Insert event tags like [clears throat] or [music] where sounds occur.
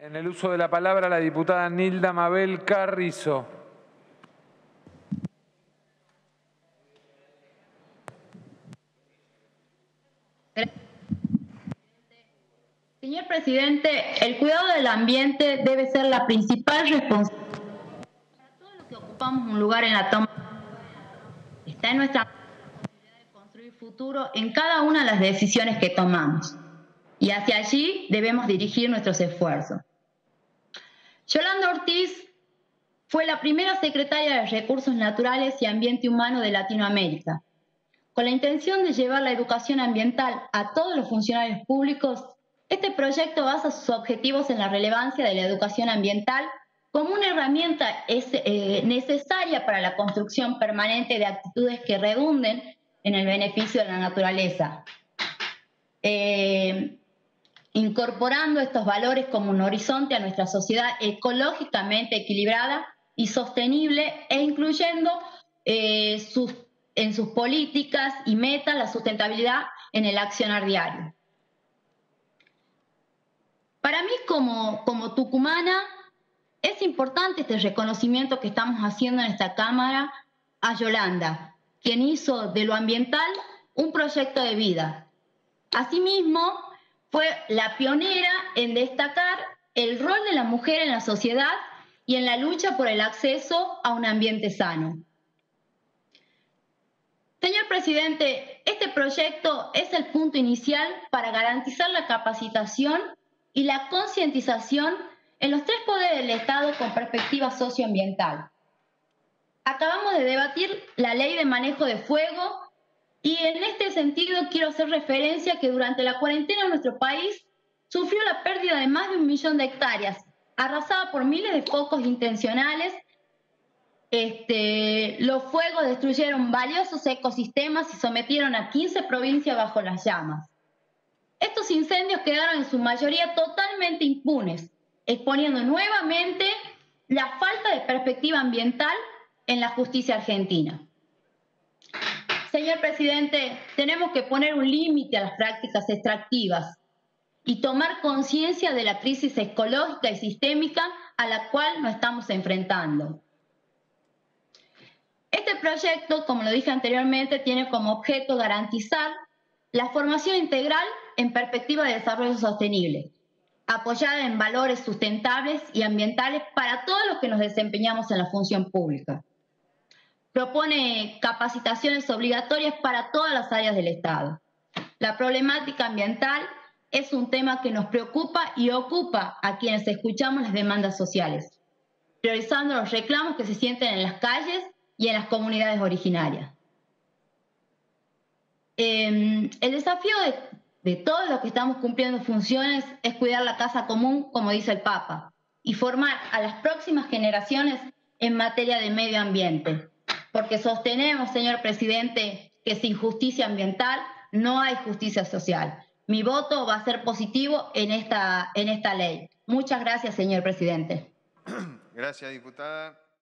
En el uso de la palabra, la diputada Nilda Mabel Carrizo. Señor presidente, el cuidado del ambiente debe ser la principal responsabilidad para todos los que ocupamos un lugar en la toma. Está en nuestra responsabilidad de construir futuro en cada una de las decisiones que tomamos. Y hacia allí debemos dirigir nuestros esfuerzos. Yolanda Ortiz fue la primera secretaria de Recursos Naturales y Ambiente Humano de Latinoamérica. Con la intención de llevar la educación ambiental a todos los funcionarios públicos, este proyecto basa sus objetivos en la relevancia de la educación ambiental como una herramienta eh, necesaria para la construcción permanente de actitudes que redunden en el beneficio de la naturaleza. Eh, incorporando estos valores como un horizonte a nuestra sociedad ecológicamente equilibrada y sostenible e incluyendo eh, en sus políticas y metas la sustentabilidad en el accionar diario. Para mí como, como tucumana es importante este reconocimiento que estamos haciendo en esta Cámara a Yolanda, quien hizo de lo ambiental un proyecto de vida. Asimismo, fue la pionera en destacar el rol de la mujer en la sociedad y en la lucha por el acceso a un ambiente sano. Señor presidente, este proyecto es el punto inicial para garantizar la capacitación y la concientización en los tres poderes del Estado con perspectiva socioambiental. Acabamos de debatir la ley de manejo de fuego y en este sentido quiero hacer referencia que durante la cuarentena nuestro país sufrió la pérdida de más de un millón de hectáreas, arrasada por miles de focos intencionales. Este, los fuegos destruyeron valiosos ecosistemas y sometieron a 15 provincias bajo las llamas. Estos incendios quedaron en su mayoría totalmente impunes, exponiendo nuevamente la falta de perspectiva ambiental en la justicia argentina. Señor presidente, tenemos que poner un límite a las prácticas extractivas y tomar conciencia de la crisis ecológica y sistémica a la cual nos estamos enfrentando. Este proyecto, como lo dije anteriormente, tiene como objeto garantizar la formación integral en perspectiva de desarrollo sostenible, apoyada en valores sustentables y ambientales para todos los que nos desempeñamos en la función pública propone capacitaciones obligatorias para todas las áreas del Estado. La problemática ambiental es un tema que nos preocupa y ocupa a quienes escuchamos las demandas sociales, priorizando los reclamos que se sienten en las calles y en las comunidades originarias. Em, el desafío de, de todos los que estamos cumpliendo funciones es cuidar la casa común, como dice el Papa, y formar a las próximas generaciones en materia de medio ambiente, porque sostenemos, señor presidente, que sin justicia ambiental no hay justicia social. Mi voto va a ser positivo en esta, en esta ley. Muchas gracias, señor presidente. [clears throat] Gracias, diputada.